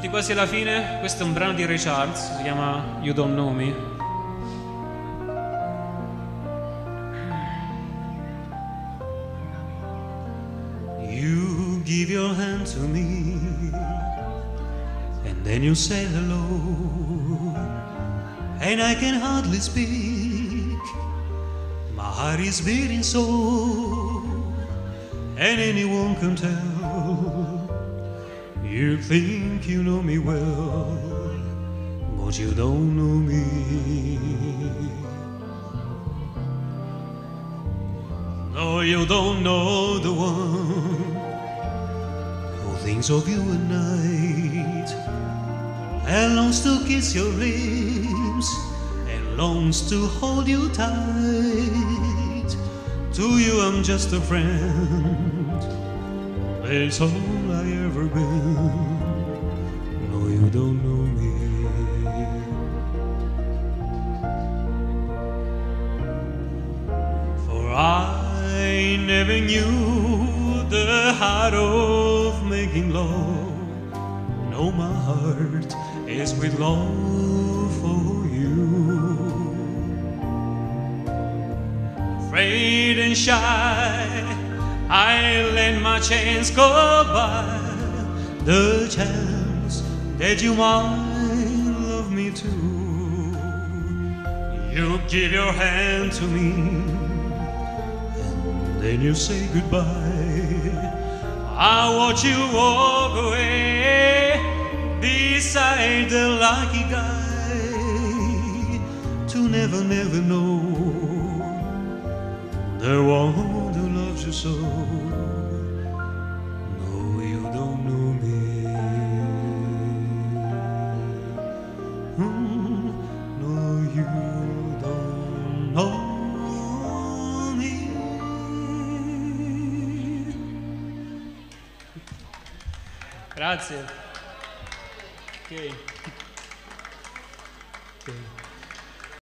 Giunti quasi alla fine, questo è un brano di Ray Charles, si chiama You Don't Know Me. You give your hand to me, and then you say hello, and I can hardly speak. My heart is beating so, and anyone can tell. You think you know me well, but you don't know me. No, you don't know the one who thinks of you at night and longs to kiss your lips and longs to hold you tight. To you, I'm just a friend. That's all No, you don't know me. For I never knew the heart of making love. No, my heart is with love for you. Afraid and shy, I let my chance go by. The chance that you might love me too. You give your hand to me, and then you say goodbye. I watch you walk away beside the lucky guy to never, never know the one who loves you so. Grazie. Ok. Okay.